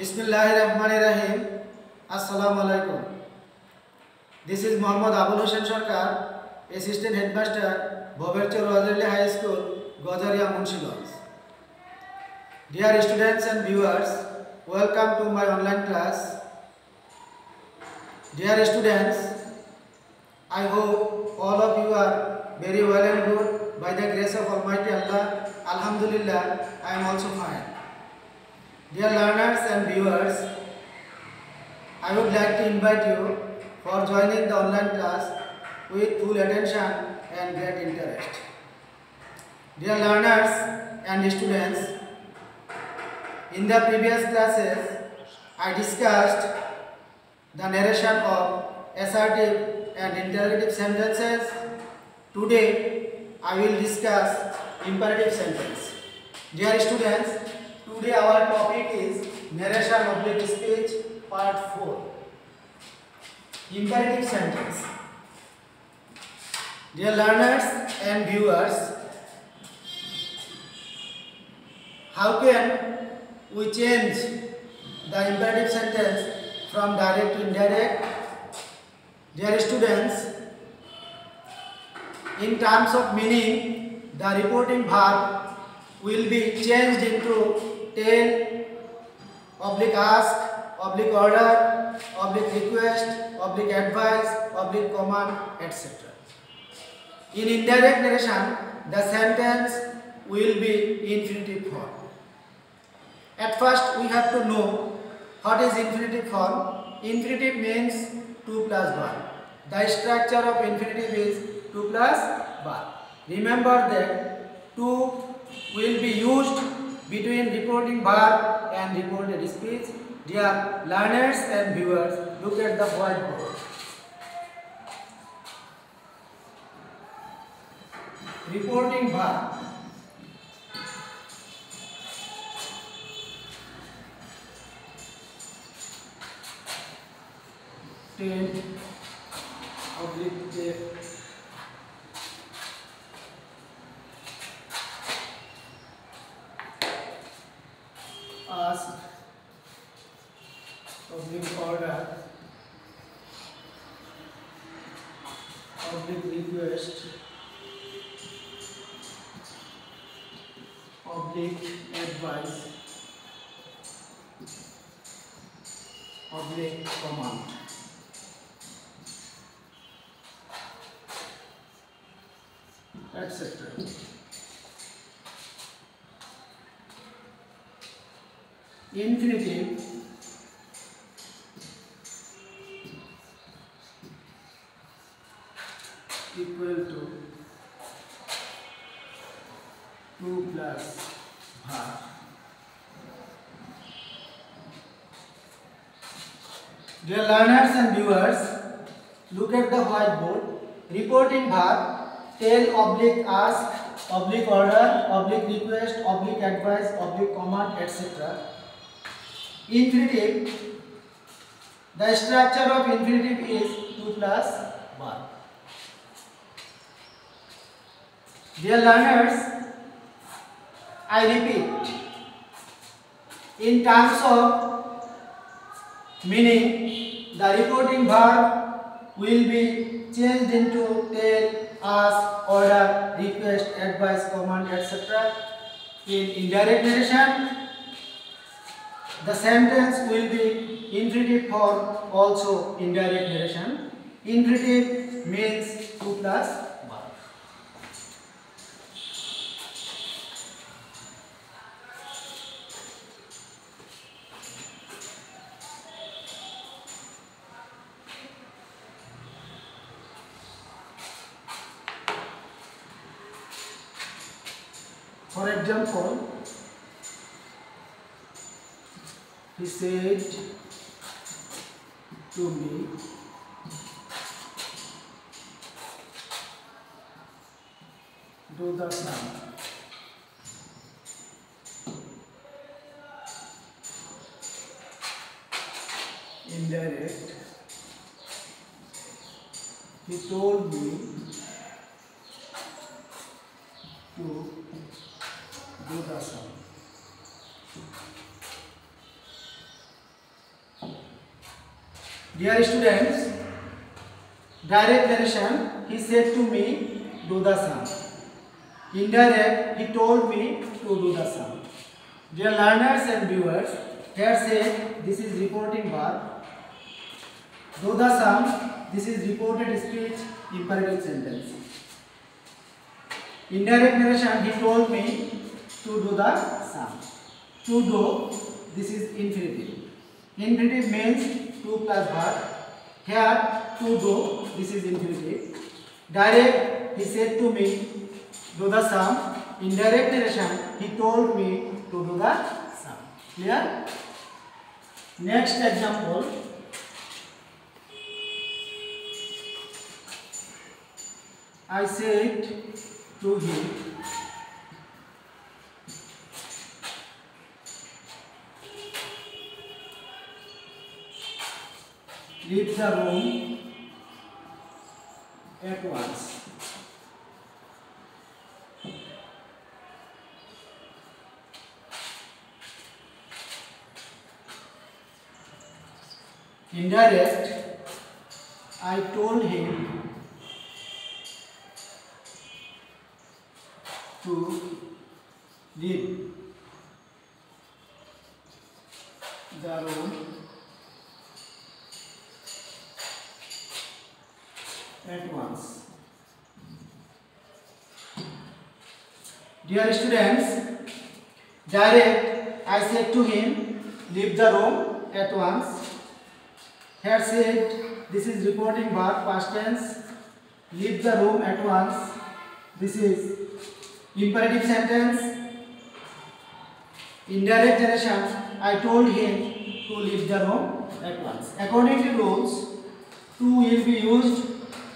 বিসমুল্লাহ রহমান রাহিম আসসালামু আলাইকুম this is Mohammad Abul Hossain Sarkar assistant headmaster Bhaberchar Rajarli high school Gazaria Munshiganj dear students and viewers welcome to my online class dear students I hope all of you are very well and good by the grace of Almighty Allah. Alhamdulillah, I am also fine. Dear learners and viewers, I would like to invite you for joining the online class with full attention and great interest. Dear learners and students, in the previous classes, I discussed the narration of assertive and interrogative sentences. Today, I will discuss imperative sentence. Dear students, today our topic is narration oblique speech part 4. Imperative sentence. Dear learners and viewers, how can we change the imperative sentence from direct to indirect? Dear students, in terms of meaning, the reporting verb will be changed into tell, oblique ask, oblique order, oblique request, oblique advice, oblique command, etc. In indirect narration, the sentence will be infinitive form. At first, we have to know what is infinitive form. Infinitive means 2 plus 1. The structure of infinitive is 2 plus 1. Remember that 2 will be used between reporting verb and reported speech. Dear learners and viewers, look at the whiteboard. Reporting verb. Ten oblique ask oblique order oblique request oblique advice oblique command etc infinitive equal to 2 plus verb Dear learners and viewers, look at the whiteboard. Reporting verb, tell oblique ask, oblique order, oblique request, oblique advice, oblique command, etc. Infinitive, the structure of infinitive is 2 plus 1. Dear learners, I repeat, in terms of meaning, the reporting verb will be changed into tell, ask, order, request, advice, command, etc. In indirect narration, the sentence will be infinitive form, also indirect narration. Infinitive means 2 plus 1. For example, he said to me, do the sum. Dear students, direct narration, he said to me, do the sum. Indirect, he told me to do the sum. Dear learners and viewers, here say this is reporting verb. Do the sum, this is reported speech, imperative sentence. Indirect narration, he told me to do the sum. To do, this is infinitive. Infinitive means to plus verb. Here, to do, this is infinitive. Direct, he said to me, do the sum. Indirect narration, he told me to do the sum. Clear? Next example. I said to him, leave the room at once. Indirect, I told him Dear students, direct I said to him, leave the room at once. Here said, this is reporting verb past tense. Leave the room at once. This is imperative sentence. Indirect narration, I told him to leave the room at once. According to rules, to will be used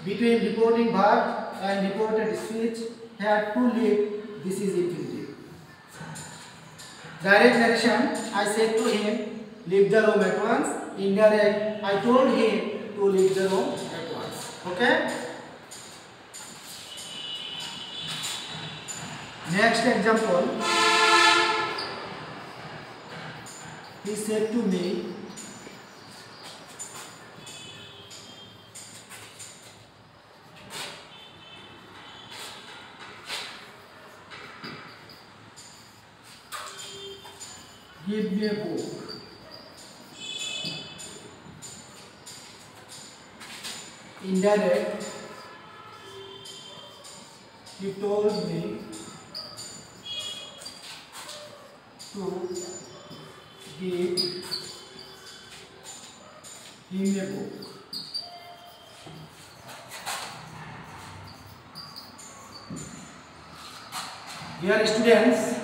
between reporting verb and reported speech. Here to leave, this is infinitive. Direct narration, I said to him, leave the room at once. Indirect, I told him to leave the room at once. Okay? Next example. He said to me, Give me a book. Indirect, he told me to give him a book. Dear students,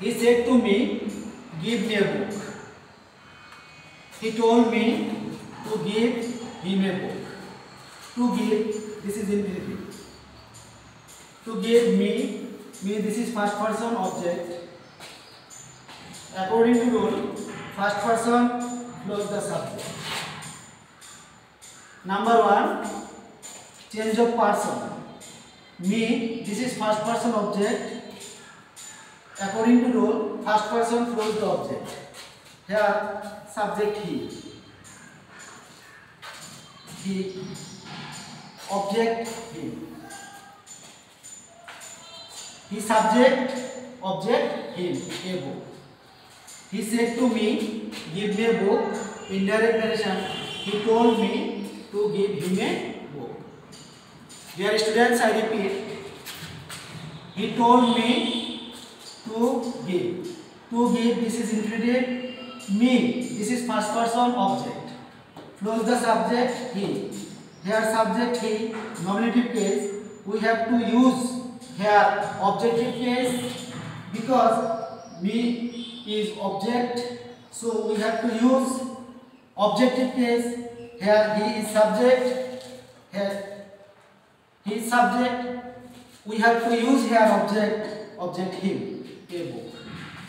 he said to me, give me a book. He told me to give him a book. To give, this is infinitive. To give me, me this is first person object. According to rule, first person close the subject. Number one, change of person. Me, this is first person object. According to rule, first person close the object. Here, subject he. He, object he. He subject, object him, a book. He said to me, give me a book. Indirect narration, he told me to give him a book. Dear students, I repeat. He told me to give. To give, this is infinitive. Me, this is first person object. Close the subject, he. Here subject he, nominative case. We have to use here objective case because me is object. So we have to use objective case. Here he is subject. Here he is subject. We have to use here object, object him, a book.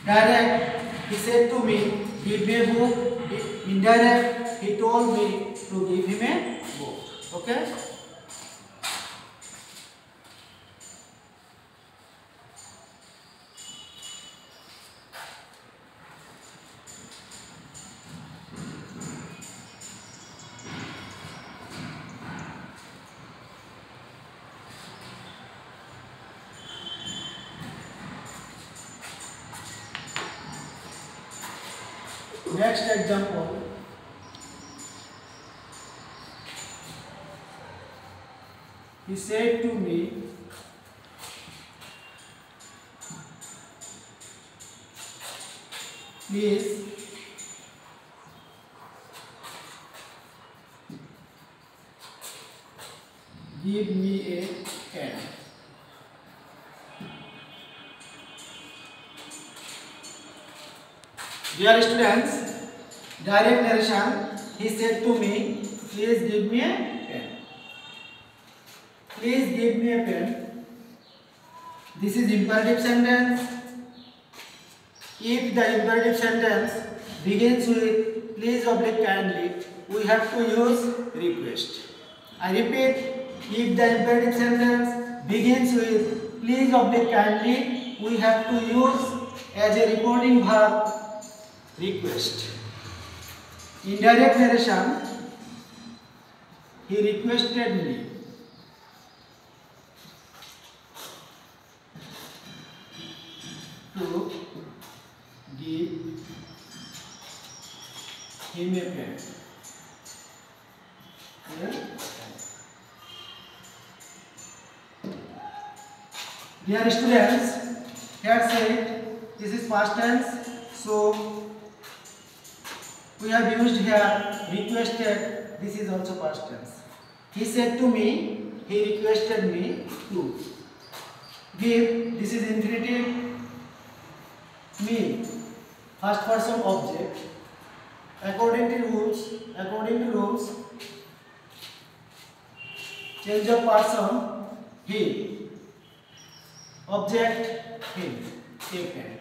Direct, he said to me, give me a book. Indirect, he told me to give him a book. Okay? Said to me, please give me a pen. Dear students, direct narration, he said to me, please give me a. Please give me a pen. This is imperative sentence. If the imperative sentence begins with please oblique kindly, we have to use request. I repeat, if the imperative sentence begins with please oblique kindly, we have to use as a reporting verb request. In direct narration, he requested me. To give a pen. Dear students, here said this is past tense, so we have used here requested. This is also past tense. He said to me, he requested me to give. This is infinitive. Me, first person object. According to rules, according to rules, change of person. He object him take taken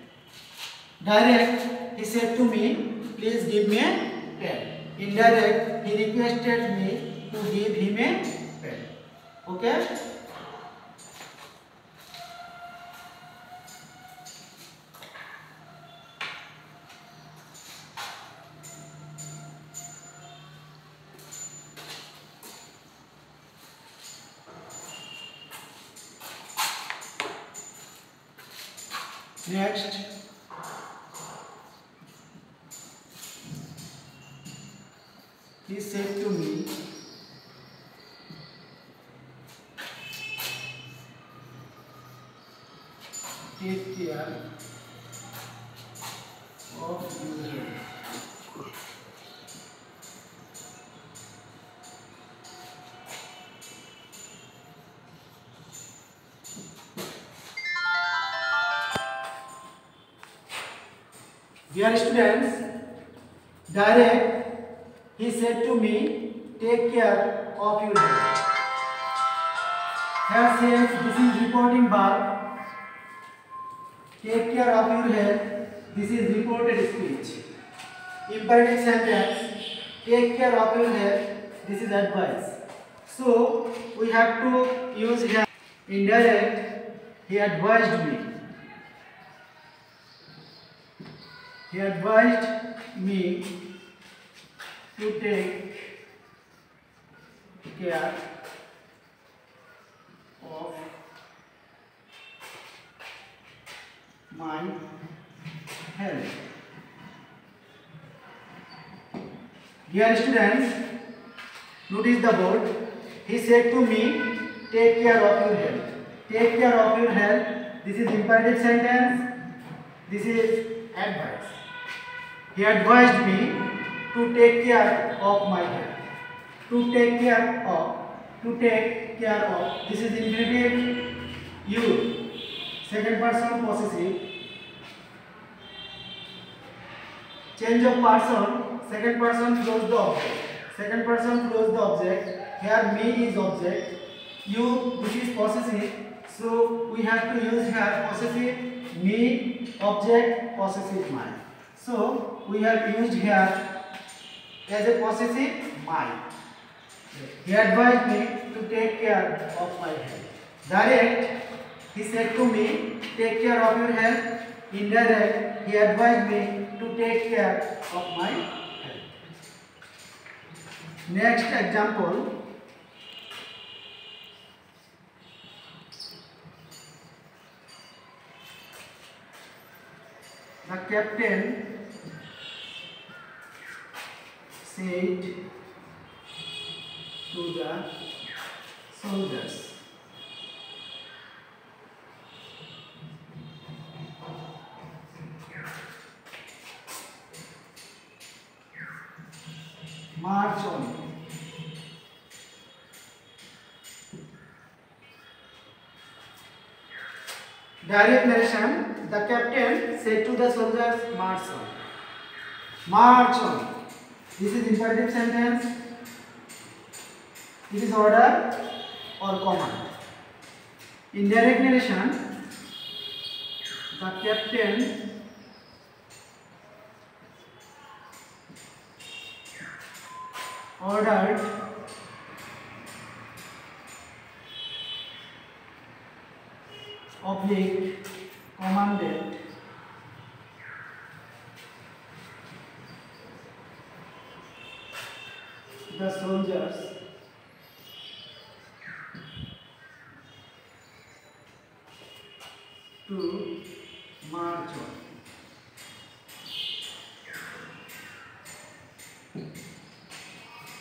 direct he said to me please give me a pen indirect he requested me to give him a pen okay Dear students, direct, he said to me, take care of your health. Here says this is reporting verb. Take care of your health. This is reported speech. Imperative sentence. Take care of your health. This is advice. So we have to use here indirect. He advised me. He advised me to take care of my health. Dear students, notice the board. He said to me, take care of your health. Take care of your health. This is imperative sentence. This is advice. He advised me to take care of my health. To take care of. To take care of. This is infinitive. You. Second person possessive. Change of person. Second person flows the object. Second person flows the object. Here me is object. You. This is possessive. So we have to use here possessive me object possessive my. So we have used here as a possessive my. He advised me to take care of my health. Direct, he said to me, take care of your health. Indirect, he advised me to take care of my health. Next example. The captain said to the soldiers march on direct narration the captain said to the soldiers march on march on this is imperative sentence this is order or command in direct narration the captain ordered oblique commanded the soldiers to march on.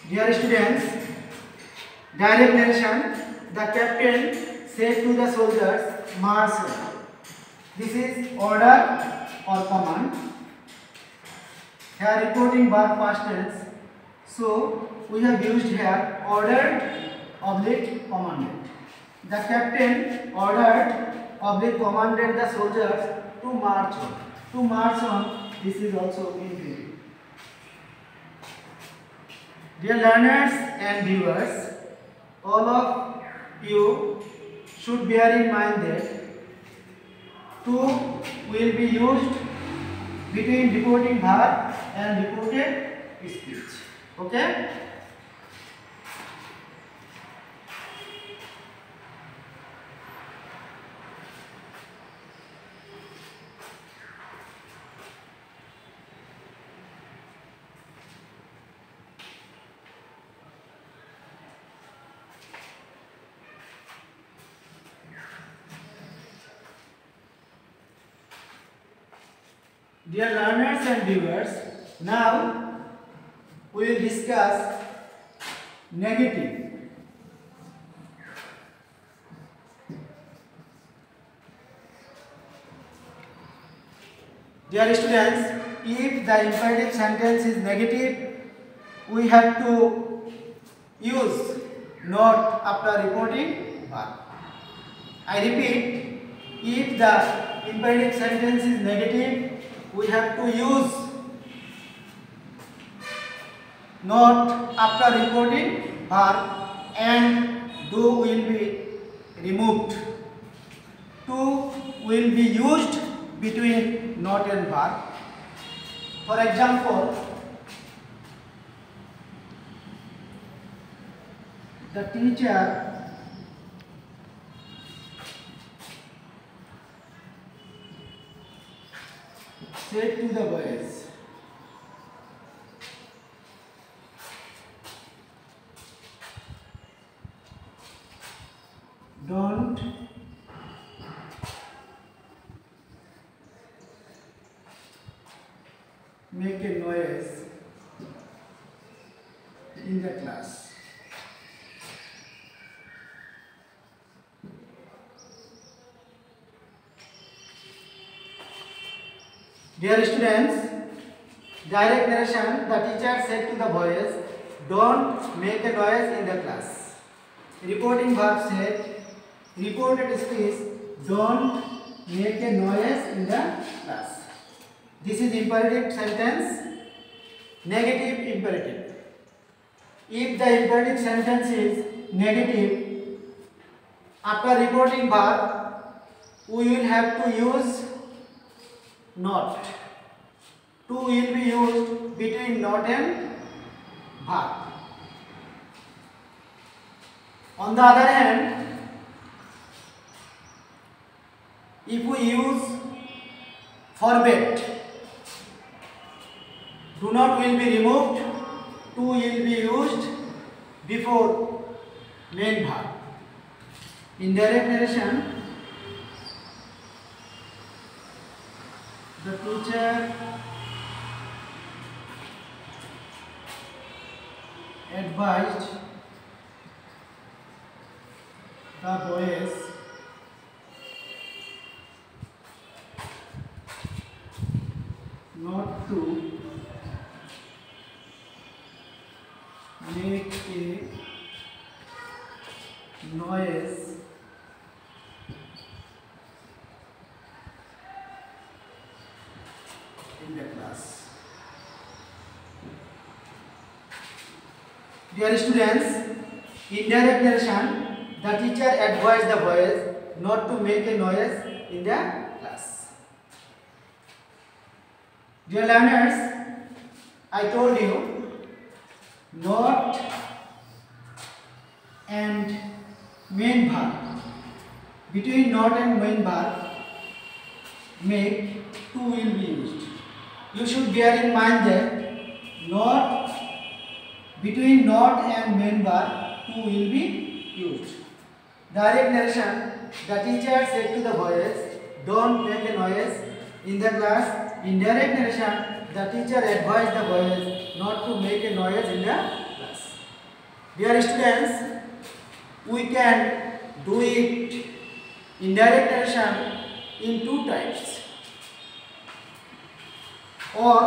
Dear students, direct narration, the captain said to the soldiers, march on. This is order or command. Here reporting verb past tense. So we have used here ordered oblique commanded. The captain ordered oblique commanded the soldiers to march on. To march on, this is also in infinitive. Dear learners and viewers, all of you should bear in mind that to will be used between reporting verb and reported speech. Okay? Dear learners and viewers, now we will discuss negative. Dear students, if the imperative sentence is negative, we have to use not after reporting verb. I repeat, if the imperative sentence is negative, we have to use not after recording verb and do will be removed. To will be used between not and verb. For example, the teacher said to the boys, Don't make a noise in the class. Dear students, direct narration, the teacher said to the boys, don't make a noise in the class. Reporting verb said, reported speech, don't make a noise in the class. This is imperative sentence, negative imperative. If the imperative sentence is negative, after reporting verb, we will have to use not. To will be used between not and verb. On the other hand, if we use forbid, do not will be removed, to will be used before main verb. In direct narration, teacher advised. The boys not to make a noise in the class. Dear students, in direct narration, the teacher advised the boys not to make a noise in the class. Dear learners, I told you not and main verb. Between not and main verb, make to will be used. You should bear in mind that not between not and main verb to will be used. Direct narration. The teacher said to the boys, "Don't make a noise in the class." Indirect narration. The teacher advised the boys not to make a noise in the class. Dear students, we can do it indirect narration in two types. Or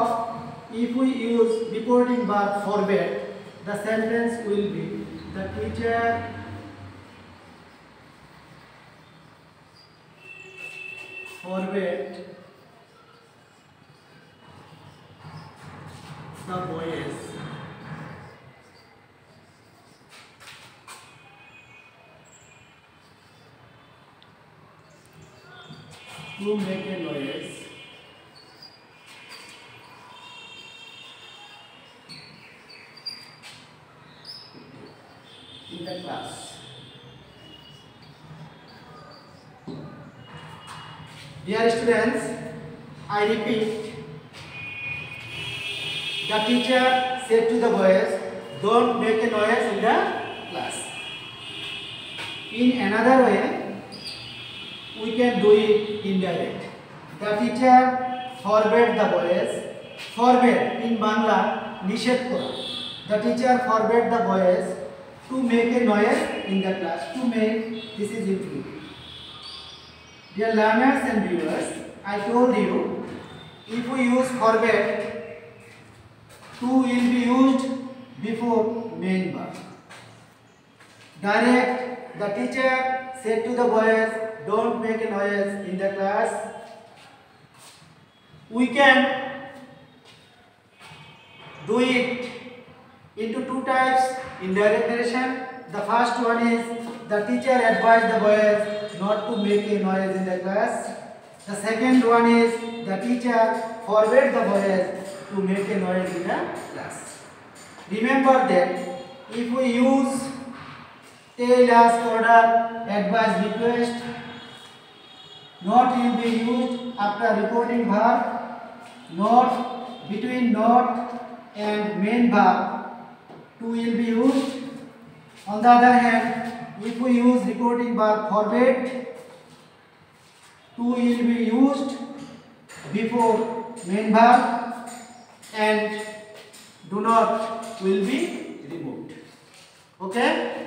if we use reporting verb forbade, the sentence will be the teacher forbade the boys. To make a noise Dear students, I repeat, the teacher said to the boys, don't make a noise in the class. In another way, we can do it indirect. The teacher forbade the boys, forbade in Bangla, নিষেধ করা The teacher forbade the boys to make a noise in the class. To make, this is included. Dear learners and viewers, I told you, if we use forbade, to will be used before main verb. Direct, the teacher said to the boys, don't make a noise in the class. We can do it into two types indirect narration. The first one is the teacher advised the boys not to make a noise in the class. The second one is the teacher forbade the boys to make a noise in the class. Remember that if we use tell, ask, order, advise, request, not will be used after reporting verb, not between not and main verb to will be used. On the other hand, if we use reporting verb forbade, to will be used before main bar and do not will be removed. Okay?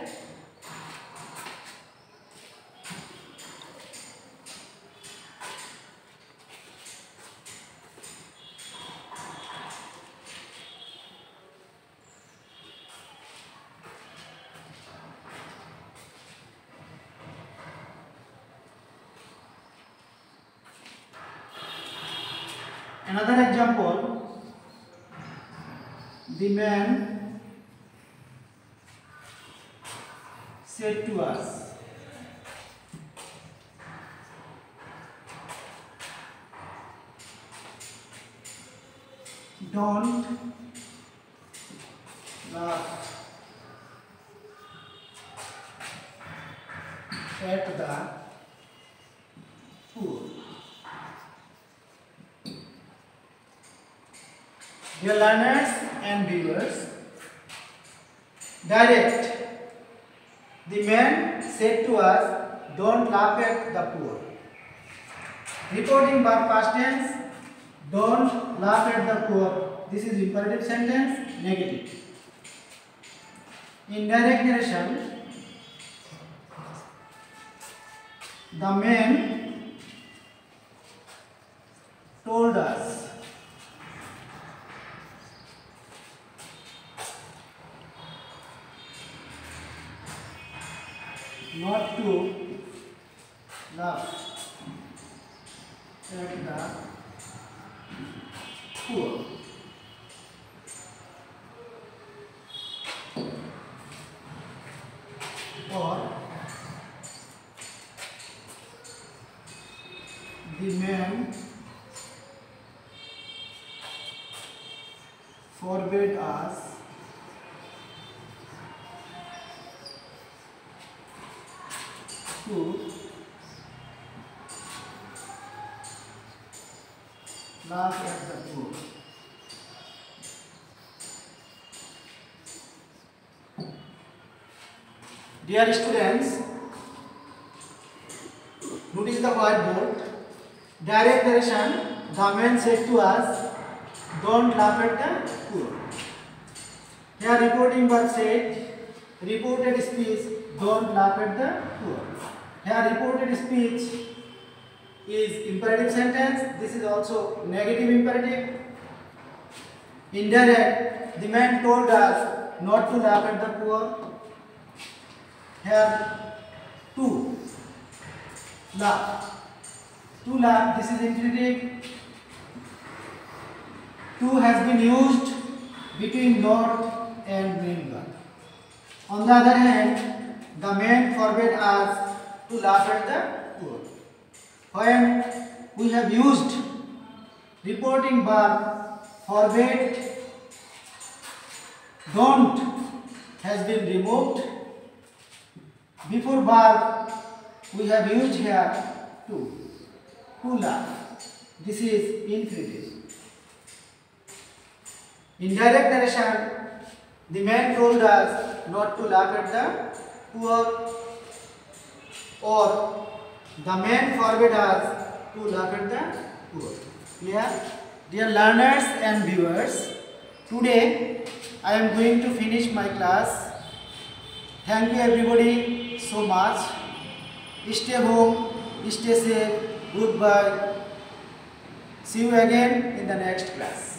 The man said to us, Don't laugh at the poor. Dear learners and viewers, direct. The man said to us, don't laugh at the poor. Reporting verb past tense, don't laugh at the poor. This is imperative sentence, negative. indirect narration the man told us not to laugh at the poor. Or the man forbade us to laugh at the poor. Dear students, notice the whiteboard. Direct narration, the man said to us, don't laugh at the Here reporting verb said, reported speech, don't laugh at the poor. Here reported speech is imperative sentence. This is also negative imperative. Indirect, the man told us not to laugh at the poor. Here, to laugh. To laugh, this is infinitive. To has been used between not and but. On the other hand, the man forbade us to laugh at the poor. When we have used reporting verb forbade, don't has been removed. Before verb we have used here to, to laugh. This is infinitive. Indirect narration, the man told us not to laugh at the poor or the man forbade us to laugh at the poor. Clear? Dear learners and viewers, today I am going to finish my class. Thank you everybody so much. Stay home, stay safe, goodbye. See you again in the next class.